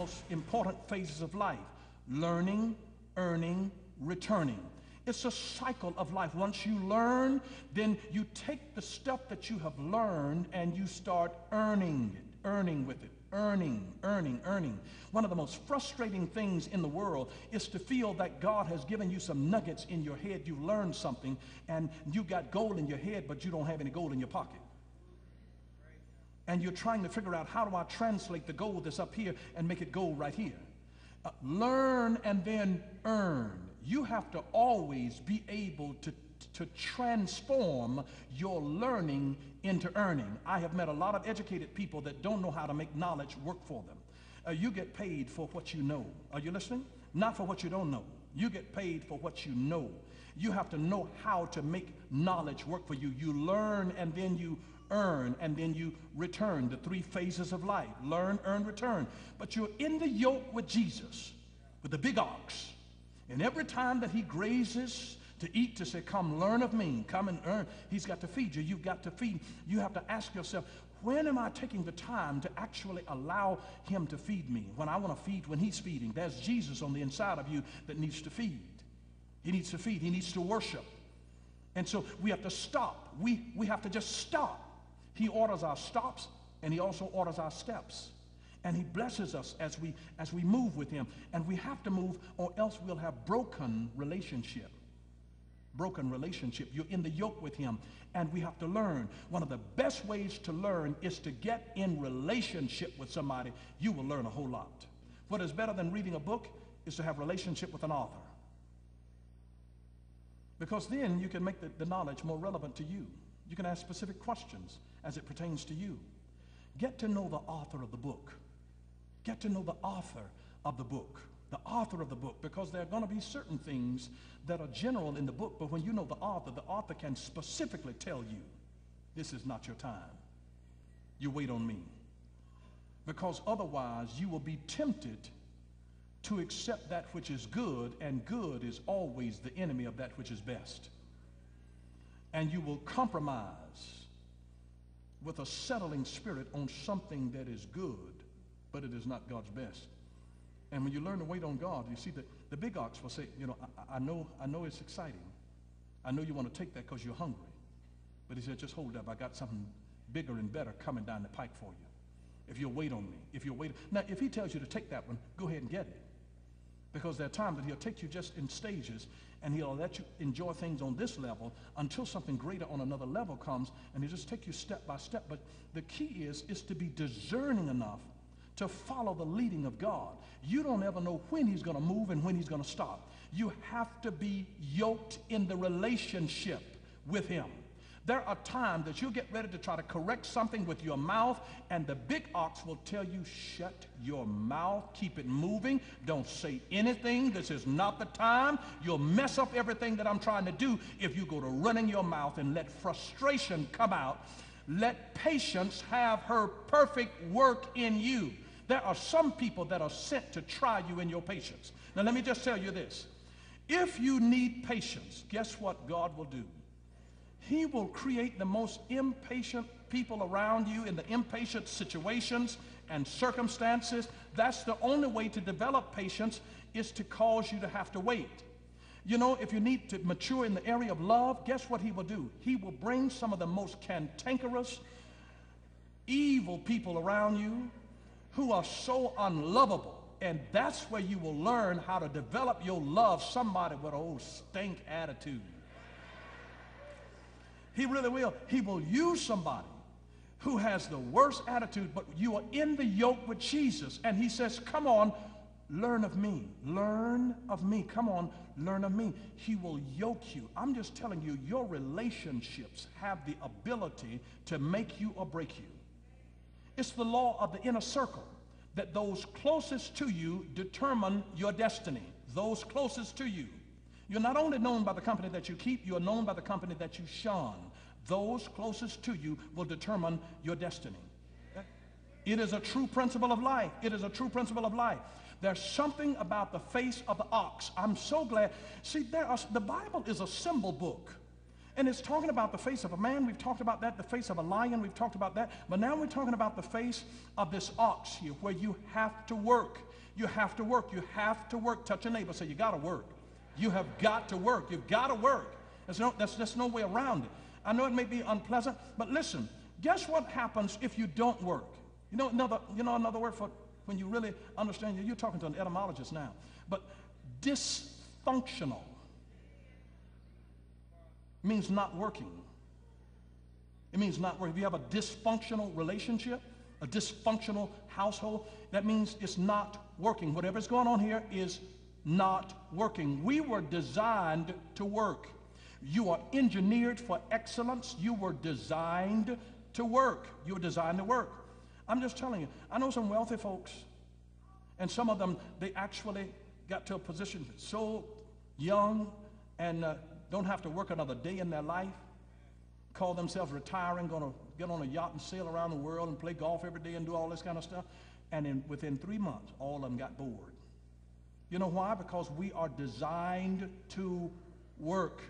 most important phases of life learning, earning, returning. It's a cycle of life. Once you learn, then you take the stuff that you have learned and you start earning it, earning with it, earning, earning, earning. One of the most frustrating things in the world is to feel that God has given you some nuggets in your head. You've learned something and you've got gold in your head, but you don't have any gold in your pocket. And you're trying to figure out how do I translate the gold that's up here and make it gold right here. Uh, learn and then earn. You have to always be able to, to transform your learning into earning. I have met a lot of educated people that don't know how to make knowledge work for them. Uh, you get paid for what you know. Are you listening? Not for what you don't know. You get paid for what you know. You have to know how to make knowledge work for you. You learn and then you earn, and then you return. The three phases of life learn, earn, return. But you're in the yoke with Jesus, with the big ox. And every time that he grazes to eat, to say, Come learn of me, come and earn, he's got to feed you. You've got to feed. You have to ask yourself, when am I taking the time to actually allow him to feed me? When I want to feed, when he's feeding, there's Jesus on the inside of you that needs to feed. He needs to feed, he needs to worship. And so we have to stop. We, we have to just stop he orders our stops and he also orders our steps. And he blesses us as we as we move with him. And we have to move or else we'll have broken relationship. Broken relationship. You're in the yoke with him. And we have to learn. One of the best ways to learn is to get in relationship with somebody. You will learn a whole lot. What is better than reading a book is to have relationship with an author. Because then you can make the, the knowledge more relevant to you. You can ask specific questions as it pertains to you. Get to know the author of the book. Get to know the author of the book. The author of the book, because there are going to be certain things that are general in the book, but when you know the author, the author can specifically tell you, this is not your time. You wait on me. Because otherwise, you will be tempted to accept that which is good, and good is always the enemy of that which is best. And you will compromise with a settling spirit on something that is good, but it is not God's best. And when you learn to wait on God, you see that the big ox will say, you know, I, I know, I know it's exciting. I know you want to take that because you're hungry. But he said, just hold up. I got something bigger and better coming down the pike for you. If you'll wait on me, if you'll wait. Now, if he tells you to take that one, go ahead and get it. Because there are times that he'll take you just in stages and he'll let you enjoy things on this level until something greater on another level comes and he'll just take you step by step. But the key is, is to be discerning enough to follow the leading of God. You don't ever know when he's going to move and when he's going to stop. You have to be yoked in the relationship with him. There are times that you'll get ready to try to correct something with your mouth, and the big ox will tell you, shut your mouth, keep it moving, don't say anything. This is not the time. You'll mess up everything that I'm trying to do if you go to running your mouth and let frustration come out. Let patience have her perfect work in you. There are some people that are sent to try you in your patience. Now, let me just tell you this. If you need patience, guess what God will do? He will create the most impatient people around you in the impatient situations and circumstances. That's the only way to develop patience is to cause you to have to wait. You know, if you need to mature in the area of love, guess what he will do? He will bring some of the most cantankerous, evil people around you who are so unlovable. And that's where you will learn how to develop your love somebody with a old stink attitude. He really will. He will use somebody who has the worst attitude, but you are in the yoke with Jesus. And he says, Come on, learn of me. Learn of me. Come on, learn of me. He will yoke you. I'm just telling you, your relationships have the ability to make you or break you. It's the law of the inner circle that those closest to you determine your destiny. Those closest to you. You're not only known by the company that you keep, you are known by the company that you shun. Those closest to you will determine your destiny. It is a true principle of life. It is a true principle of life. There's something about the face of the ox. I'm so glad. See, there are, the Bible is a symbol book. And it's talking about the face of a man. We've talked about that. The face of a lion. We've talked about that. But now we're talking about the face of this ox here where you have to work. You have to work. You have to work. Touch your neighbor. Say, you got to work. You have got to work. You've got to work. There's no, there's just no way around it. I know it may be unpleasant, but listen, guess what happens if you don't work? You know another, you know another word for when you really understand, you're talking to an etymologist now, but dysfunctional means not working. It means not working. If you have a dysfunctional relationship, a dysfunctional household, that means it's not working. Whatever's going on here is not working. We were designed to work. You are engineered for excellence. You were designed to work. You were designed to work. I'm just telling you, I know some wealthy folks, and some of them, they actually got to a position so young and uh, don't have to work another day in their life, call themselves retiring, going to get on a yacht and sail around the world and play golf every day and do all this kind of stuff. And in, within three months, all of them got bored. You know why? Because we are designed to work.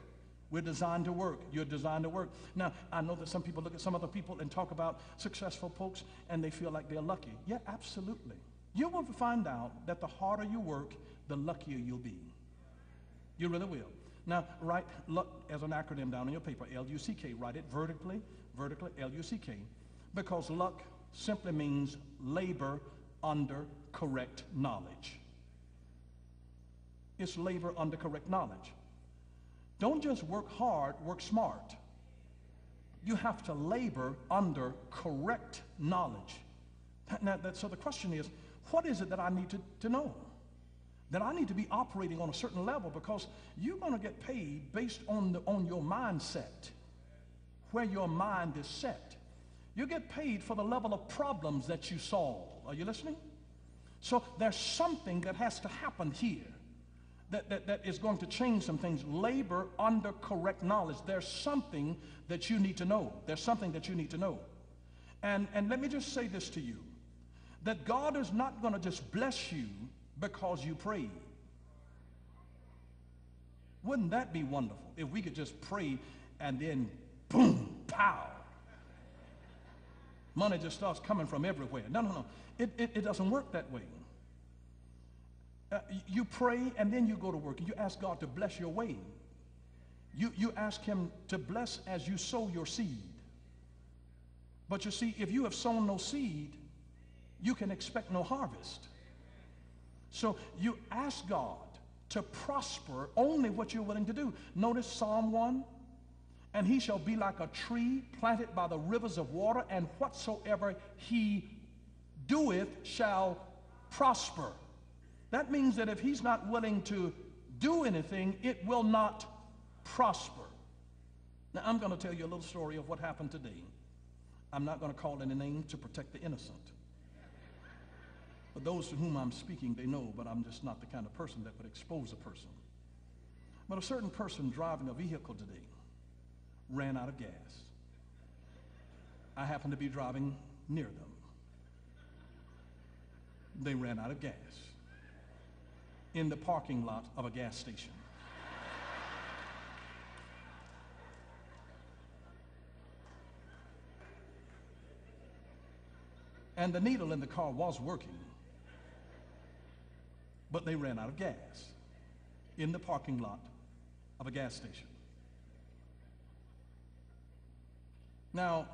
We're designed to work. You're designed to work. Now, I know that some people look at some other people and talk about successful folks and they feel like they're lucky. Yeah, absolutely. You will find out that the harder you work, the luckier you'll be. You really will. Now, write luck as an acronym down on your paper, L-U-C-K. Write it vertically, vertically, L-U-C-K, because luck simply means labor under correct knowledge. It's labor under correct knowledge. Don't just work hard, work smart. You have to labor under correct knowledge. Now, that, so the question is, what is it that I need to, to know? That I need to be operating on a certain level because you're going to get paid based on, the, on your mindset, where your mind is set. You get paid for the level of problems that you solve. Are you listening? So there's something that has to happen here that, that, that is going to change some things. Labor under correct knowledge. There's something that you need to know. There's something that you need to know. And, and let me just say this to you that God is not going to just bless you because you prayed. Wouldn't that be wonderful if we could just pray and then boom, pow. Money just starts coming from everywhere. No, no, no. It, it, it doesn't work that way. Uh, you pray and then you go to work you ask God to bless your way. You, you ask him to bless as you sow your seed. But you see, if you have sown no seed, you can expect no harvest. So you ask God to prosper only what you're willing to do. Notice Psalm 1 and he shall be like a tree planted by the rivers of water, and whatsoever he doeth shall prosper. That means that if he's not willing to do anything, it will not prosper. Now, I'm going to tell you a little story of what happened today. I'm not going to call any name to protect the innocent. But those to whom I'm speaking, they know, but I'm just not the kind of person that would expose a person. But a certain person driving a vehicle today ran out of gas. I happened to be driving near them. They ran out of gas in the parking lot of a gas station. And the needle in the car was working, but they ran out of gas in the parking lot of a gas station. Now,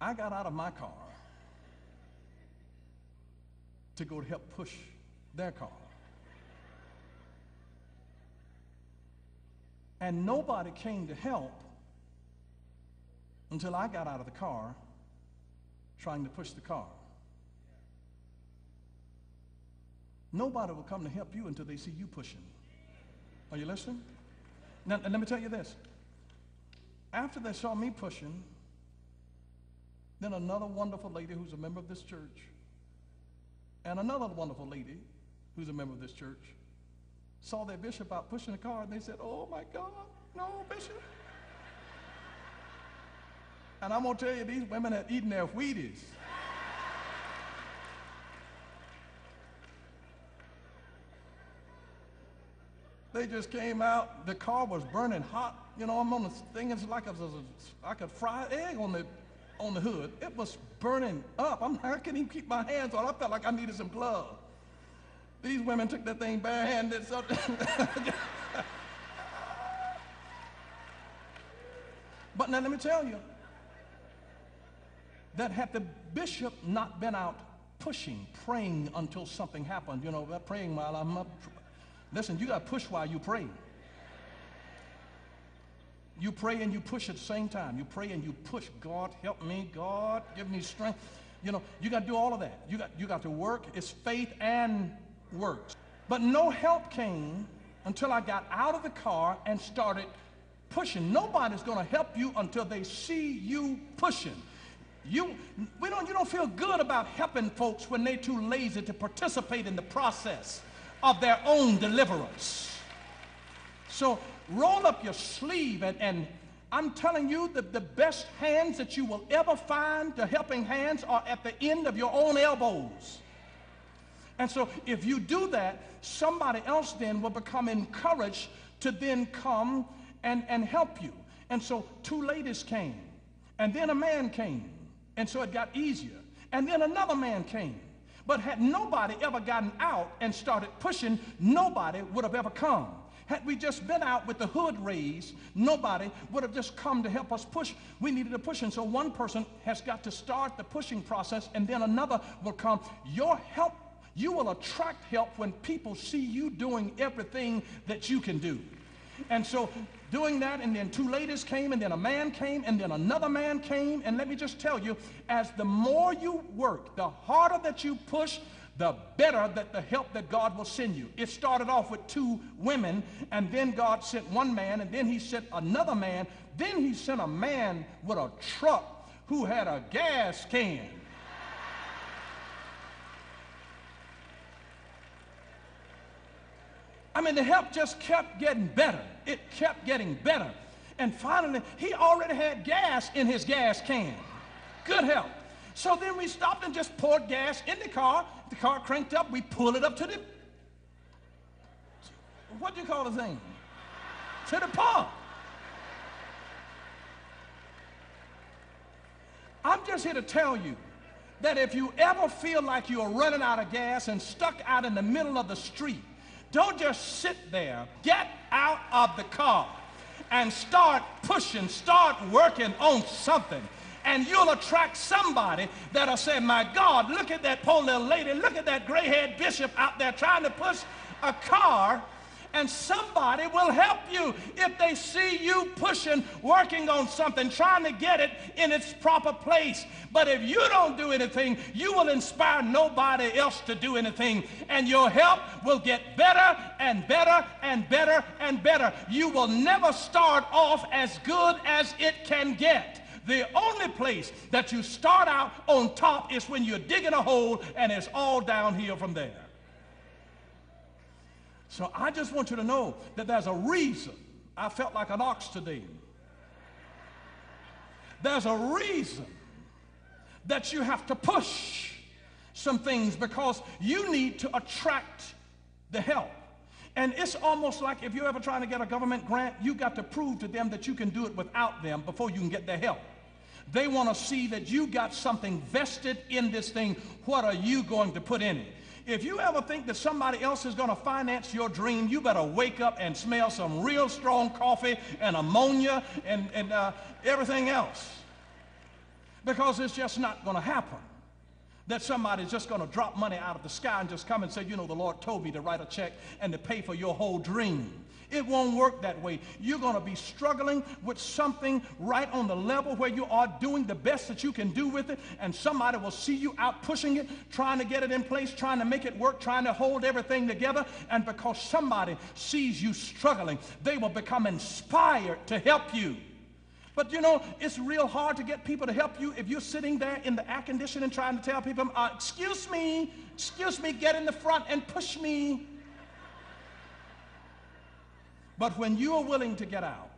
I got out of my car to go to help push their car. And nobody came to help until I got out of the car trying to push the car. Nobody will come to help you until they see you pushing. Are you listening? Now, let me tell you this. After they saw me pushing, then another wonderful lady who's a member of this church and another wonderful lady who's a member of this church saw their bishop out pushing a car and they said, oh my God, no, bishop. And I'm going to tell you, these women had eaten their Wheaties. They just came out. The car was burning hot. You know, I'm on the thing. It's like a, like a fried egg on the on the hood. It was burning up. I'm, I couldn't even keep my hands on. I felt like I needed some gloves. These women took that thing barehanded. So but now let me tell you, that had the bishop not been out pushing, praying until something happened, you know, praying while I'm up. Listen, you got to push while you pray. You pray and you push at the same time. You pray and you push. God, help me. God, give me strength. You know, you got to do all of that. You got, you got to work. It's faith and works. But no help came until I got out of the car and started pushing. Nobody's going to help you until they see you pushing. You, we don't, you don't feel good about helping folks when they're too lazy to participate in the process of their own deliverance. So roll up your sleeve and, and I'm telling you that the best hands that you will ever find, the helping hands, are at the end of your own elbows. And so if you do that, somebody else then will become encouraged to then come and, and help you. And so two ladies came, and then a man came. And so it got easier. And then another man came. But had nobody ever gotten out and started pushing, nobody would have ever come. Had we just been out with the hood raised, nobody would have just come to help us push. We needed a push. And so one person has got to start the pushing process, and then another will come. Your help, you will attract help when people see you doing everything that you can do. And so doing that, and then two ladies came, and then a man came, and then another man came. And let me just tell you, as the more you work, the harder that you push, the better that the help that God will send you. It started off with two women, and then God sent one man, and then he sent another man. Then he sent a man with a truck who had a gas can. I mean, the help just kept getting better. It kept getting better. And finally, he already had gas in his gas can. Good help. So then we stopped and just poured gas in the car. The car cranked up. We pulled it up to the, what do you call the thing? To the pump. I'm just here to tell you that if you ever feel like you're running out of gas and stuck out in the middle of the street, don't just sit there. Get out of the car and start pushing, start working on something. And you'll attract somebody that'll say, My God, look at that poor little lady, look at that gray haired bishop out there trying to push a car and somebody will help you if they see you pushing, working on something, trying to get it in its proper place. But if you don't do anything, you will inspire nobody else to do anything, and your help will get better and better and better and better. You will never start off as good as it can get. The only place that you start out on top is when you're digging a hole and it's all downhill from there. So I just want you to know that there's a reason I felt like an ox today. There's a reason that you have to push some things because you need to attract the help. And it's almost like if you're ever trying to get a government grant, you got to prove to them that you can do it without them before you can get their help. They want to see that you got something vested in this thing. What are you going to put in it? If you ever think that somebody else is going to finance your dream, you better wake up and smell some real strong coffee and ammonia and, and uh, everything else. Because it's just not going to happen. That somebody's just going to drop money out of the sky and just come and say, you know, the Lord told me to write a check and to pay for your whole dream. It won't work that way. You're going to be struggling with something right on the level where you are doing the best that you can do with it, and somebody will see you out pushing it, trying to get it in place, trying to make it work, trying to hold everything together. And because somebody sees you struggling, they will become inspired to help you. But you know, it's real hard to get people to help you if you're sitting there in the air conditioning trying to tell people, uh, excuse me, excuse me, get in the front and push me. But when you are willing to get out,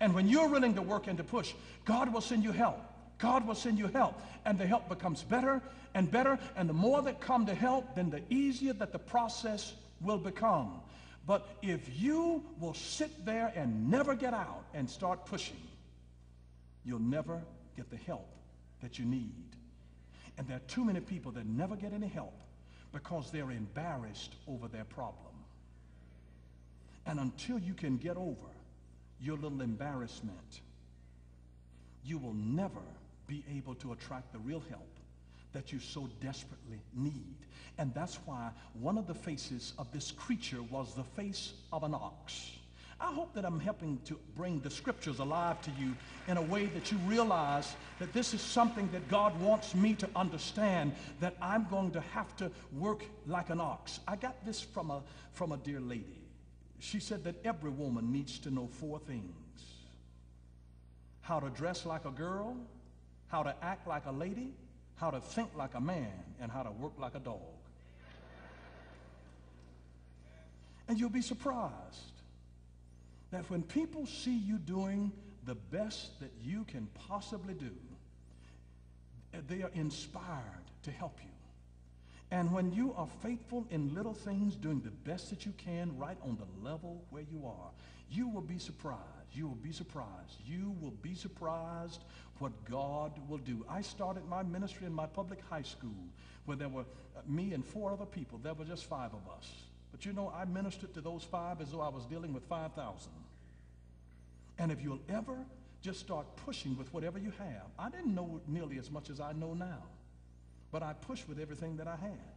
and when you're willing to work and to push, God will send you help. God will send you help. And the help becomes better and better. And the more that come to help, then the easier that the process will become. But if you will sit there and never get out and start pushing, you'll never get the help that you need. And there are too many people that never get any help because they're embarrassed over their problem. And until you can get over your little embarrassment, you will never be able to attract the real help that you so desperately need. And that's why one of the faces of this creature was the face of an ox. I hope that I'm helping to bring the scriptures alive to you in a way that you realize that this is something that God wants me to understand that I'm going to have to work like an ox. I got this from a, from a dear lady. She said that every woman needs to know four things. How to dress like a girl, how to act like a lady, how to think like a man, and how to work like a dog. And you'll be surprised that when people see you doing the best that you can possibly do, they are inspired to help you. And when you are faithful in little things, doing the best that you can right on the level where you are, you will be surprised. You will be surprised. You will be surprised what God will do. I started my ministry in my public high school where there were uh, me and four other people. There were just five of us. But you know, I ministered to those five as though I was dealing with 5,000. And if you'll ever just start pushing with whatever you have, I didn't know nearly as much as I know now, but I pushed with everything that I had.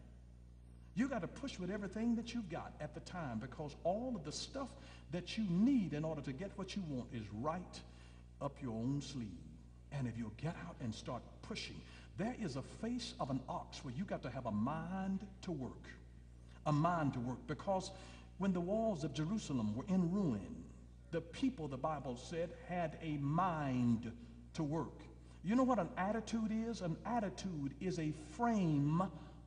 You got to push with everything that you've got at the time because all of the stuff that you need in order to get what you want is right up your own sleeve. And if you'll get out and start pushing, there is a face of an ox where you got to have a mind to work a mind to work because when the walls of Jerusalem were in ruin, the people, the Bible said, had a mind to work. You know what an attitude is? An attitude is a frame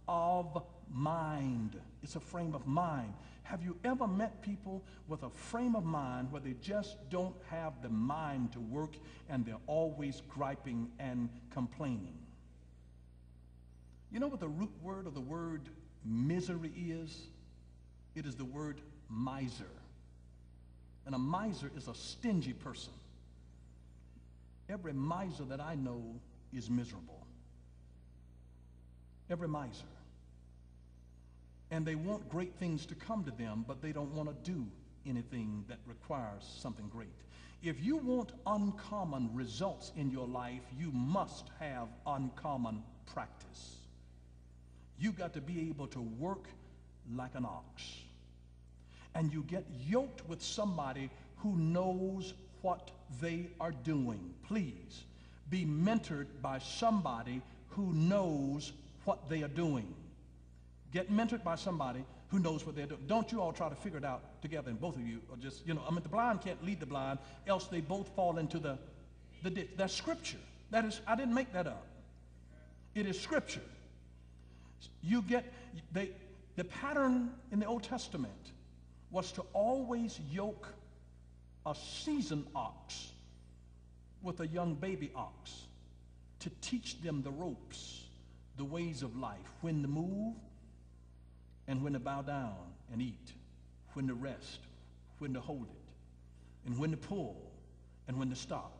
of mind. It's a frame of mind. Have you ever met people with a frame of mind where they just don't have the mind to work and they're always griping and complaining? You know what the root word of the word misery is? It is the word miser. And a miser is a stingy person. Every miser that I know is miserable. Every miser. And they want great things to come to them, but they don't want to do anything that requires something great. If you want uncommon results in your life, you must have uncommon practice. You got to be able to work like an ox. And you get yoked with somebody who knows what they are doing. Please be mentored by somebody who knows what they are doing. Get mentored by somebody who knows what they're doing. Don't you all try to figure it out together, and both of you are just, you know, I mean, the blind can't lead the blind, else they both fall into the, the ditch. That's scripture. That is, I didn't make that up. It is scripture. You get, they, the pattern in the Old Testament was to always yoke a seasoned ox with a young baby ox to teach them the ropes, the ways of life, when to move and when to bow down and eat, when to rest, when to hold it, and when to pull and when to stop.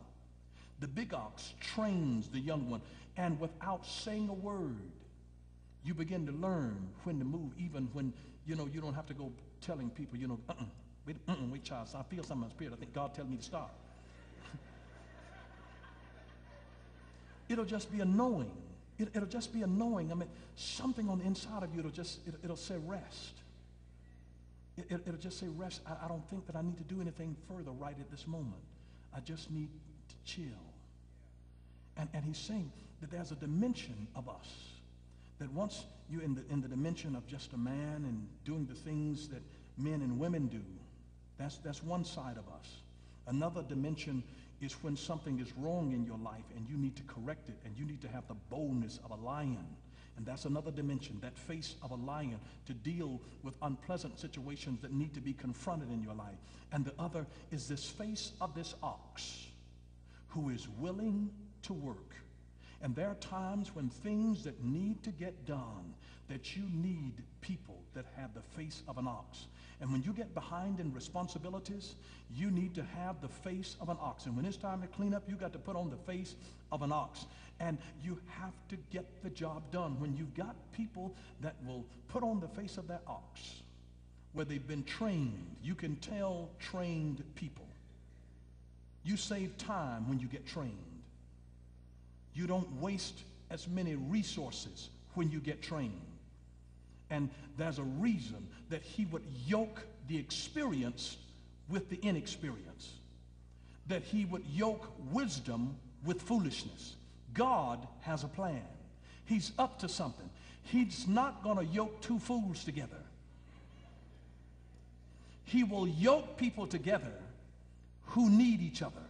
The big ox trains the young one, and without saying a word, you begin to learn when to move, even when, you know, you don't have to go telling people, you know, uh-uh, wait, uh-uh, wait, child, so I feel something in my spirit. I think God telling me to stop. it'll just be a knowing. It, will just be a knowing. I mean, something on the inside of you, it'll just, it, will say rest. It, will just say rest. I, I don't think that I need to do anything further right at this moment. I just need to chill. And, and he's saying that there's a dimension of us that once you're in the, in the dimension of just a man and doing the things that men and women do, that's, that's one side of us. Another dimension is when something is wrong in your life and you need to correct it and you need to have the boldness of a lion. And that's another dimension, that face of a lion to deal with unpleasant situations that need to be confronted in your life. And the other is this face of this ox who is willing to work and there are times when things that need to get done, that you need people that have the face of an ox. And when you get behind in responsibilities, you need to have the face of an ox. And when it's time to clean up, you got to put on the face of an ox. And you have to get the job done. When you've got people that will put on the face of that ox, where they've been trained, you can tell trained people. You save time when you get trained. You don't waste as many resources when you get trained. And there's a reason that he would yoke the experience with the inexperience, that he would yoke wisdom with foolishness. God has a plan. He's up to something. He's not going to yoke two fools together. He will yoke people together who need each other.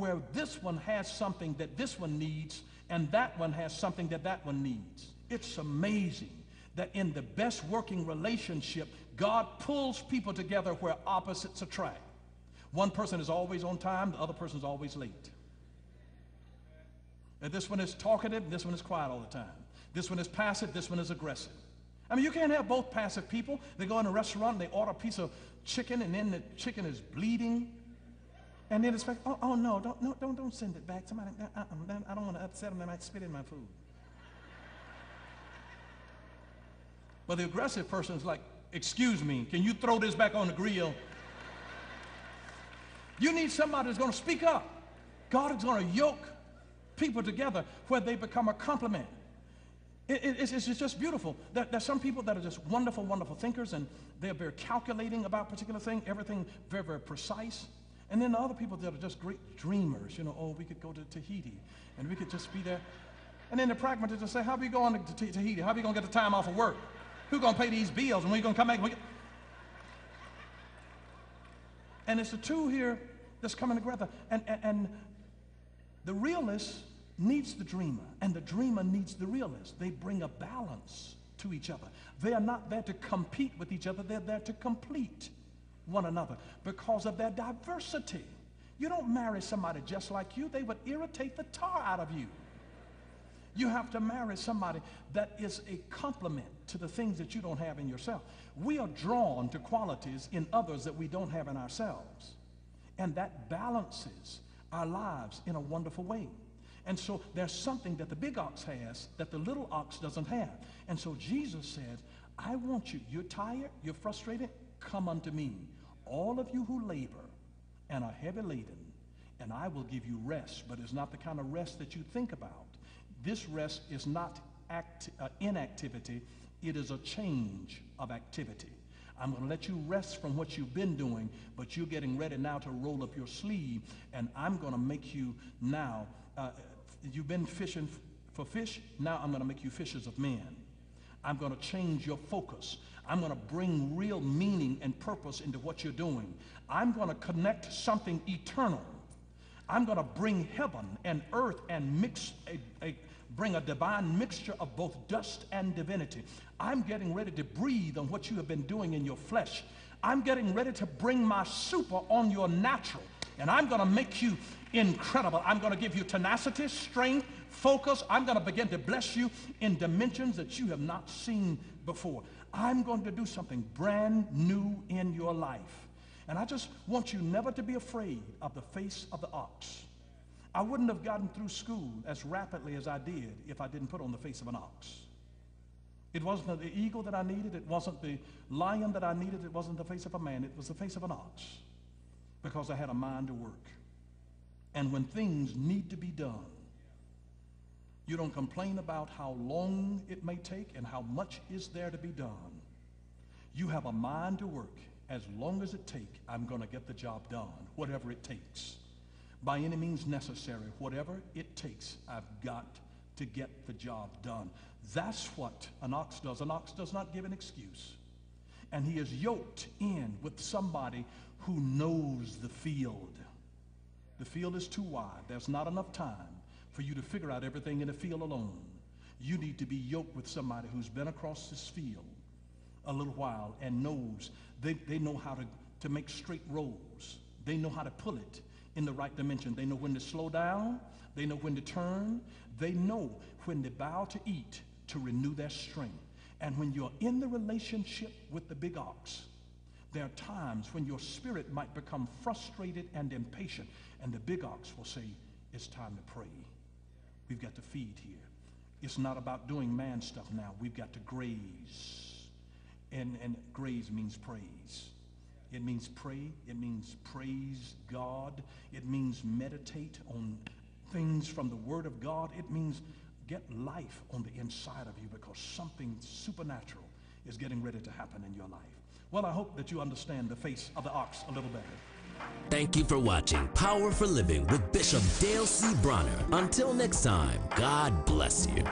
Where this one has something that this one needs, and that one has something that that one needs. It's amazing that in the best working relationship, God pulls people together where opposites attract. One person is always on time, the other person is always late. And this one is talkative, this one is quiet all the time. This one is passive, this one is aggressive. I mean, you can't have both passive people. They go in a restaurant and they order a piece of chicken and then the chicken is bleeding. And then it's like, oh, oh no, don't, no, don't, don't send it back. Somebody, uh, uh, I don't want to upset them. They might spit in my food. But the aggressive person is like, excuse me, can you throw this back on the grill? You need somebody that's going to speak up. God is going to yoke people together where they become a complement. It, it, it's, it's, just beautiful. There, there's some people that are just wonderful, wonderful thinkers, and they're very calculating about particular thing, everything very, very precise. And then the other people that are just great dreamers, you know, oh, we could go to Tahiti, and we could just be there. And then the pragmatists just say, how are we going to Tahiti? How are we going to get the time off of work? Who's going to pay these bills? And we're going to come back. And, and it's the two here that's coming together. And, and, and the realist needs the dreamer, and the dreamer needs the realist. They bring a balance to each other. They are not there to compete with each other, they're there to complete one another because of their diversity. You don't marry somebody just like you, they would irritate the tar out of you. You have to marry somebody that is a complement to the things that you don't have in yourself. We are drawn to qualities in others that we don't have in ourselves. And that balances our lives in a wonderful way. And so there's something that the big ox has that the little ox doesn't have. And so Jesus says, I want you, you're tired, you're frustrated, come unto me. All of you who labor and are heavy laden, and I will give you rest. But it's not the kind of rest that you think about. This rest is not act, uh, inactivity, it is a change of activity. I'm going to let you rest from what you've been doing, but you're getting ready now to roll up your sleeve, and I'm going to make you now. Uh, you've been fishing for fish, now I'm going to make you fishers of men. I'm going to change your focus. I'm going to bring real meaning and purpose into what you're doing. I'm going to connect something eternal. I'm going to bring heaven and earth and mix a, a, bring a divine mixture of both dust and divinity. I'm getting ready to breathe on what you have been doing in your flesh. I'm getting ready to bring my super on your natural. And I'm going to make you incredible. I'm going to give you tenacity, strength, focus. I'm going to begin to bless you in dimensions that you have not seen before. I'm going to do something brand new in your life. And I just want you never to be afraid of the face of the ox. I wouldn't have gotten through school as rapidly as I did if I didn't put on the face of an ox. It wasn't the eagle that I needed. It wasn't the lion that I needed. It wasn't the face of a man. It was the face of an ox because I had a mind to work. And when things need to be done, you don't complain about how long it may take and how much is there to be done. You have a mind to work. As long as it takes, I'm going to get the job done, whatever it takes by any means necessary. Whatever it takes, I've got to get the job done. That's what an ox does. An ox does not give an excuse. And he is yoked in with somebody who knows the field. The field is too wide. There's not enough time for you to figure out everything in the field alone. You need to be yoked with somebody who's been across this field a little while and knows they, they know how to, to make straight rows. They know how to pull it in the right dimension. They know when to slow down. They know when to turn. They know when to bow to eat to renew their strength. And when you're in the relationship with the big ox, there are times when your spirit might become frustrated and impatient, and the big ox will say, It's time to pray. We've got to feed here. It's not about doing man stuff now. We've got to graze. And, and graze means praise. It means pray. It means praise God. It means meditate on things from the Word of God. It means get life on the inside of you because something supernatural is getting ready to happen in your life. Well, I hope that you understand the face of the ox a little better. Thank you for watching Power for Living with Bishop Dale C. Bronner. Until next time, God bless you.